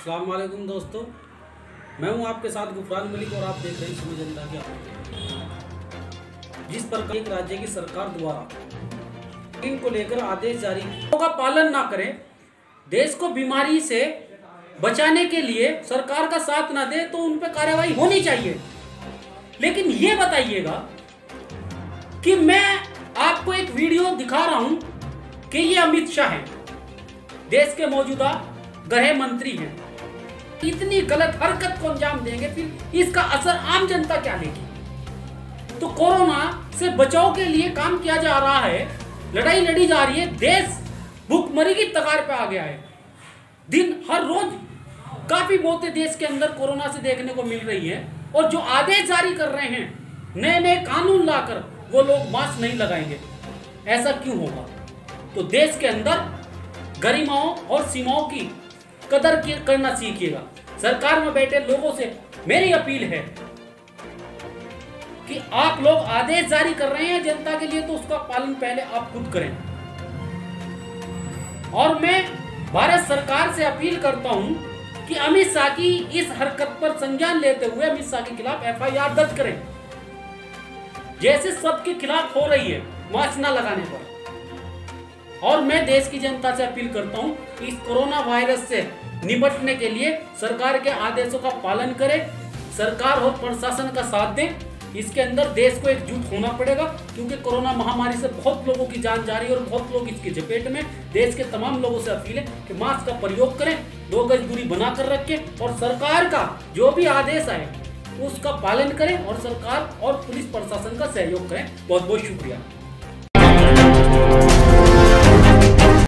अस्सलाम दोस्तों। मैं हूँ आपके साथ गुफरान मलिक और आप देख रहे हैं सुनी जनता की आवाज़ जिस प्रकार एक राज्य की सरकार द्वारा इनको लेकर आदेश जारी का पालन ना करें, देश को बीमारी से बचाने के लिए सरकार का साथ ना दे तो उन पर कार्रवाई होनी चाहिए। लेकिन ये बताइएगा कि मैं आपको एक वीडियो दिखा रहा हूँ कि ये अमित शाह है। देश के मौजूदा गृह मंत्री हैं। इतनी गलत हरकत को अंजाम देंगे, फिर इसका असर आम जनता क्या लेगी? तो कोरोना से बचाव के लिए काम किया जा रहा है, लड़ाई लड़ी जा रही है, देश भूखमरी की तगार पे आ गया है। दिन हर रोज काफ़ी मौतें देश के अंदर कोरोना से देखने को मिल रही है और जो आदेश जारी कर रहे हैं नए नए कानून लाकर वो लोग मास्क नहीं लगाएँगे। ऐसा क्यों होगा? तो देश के अंदर गरिमाओं और सीमाओं की कदर करना सीखिएगा। सरकार में बैठे लोगों से मेरी अपील है कि आप लोग आदेश जारी कर रहे हैं जनता के लिए तो उसका पालन पहले आप खुद करें। और मैं भारत सरकार से अपील करता हूँ कि अमित शाह की इस हरकत पर संज्ञान लेते हुए अमित शाह के खिलाफ एफआईआर दर्ज करें। जैसे सबके खिलाफ हो रही है, मास्क न लगाने पर। और मैं देश की जनता से अपील करता हूँ इस कोरोना वायरस से निपटने के लिए सरकार के आदेशों का पालन करें, सरकार और प्रशासन का साथ दें। इसके अंदर देश को एकजुट होना पड़ेगा, क्योंकि कोरोना महामारी से बहुत लोगों की जान जा रही है और बहुत लोग इसकी चपेट में देश के तमाम लोगों से अपील है कि मास्क का प्रयोग करें, दो गज दूरी बनाकर रखें और सरकार का जो भी आदेश आए, उसका पालन करें और सरकार और पुलिस प्रशासन का सहयोग करें। बहुत बहुत शुक्रिया।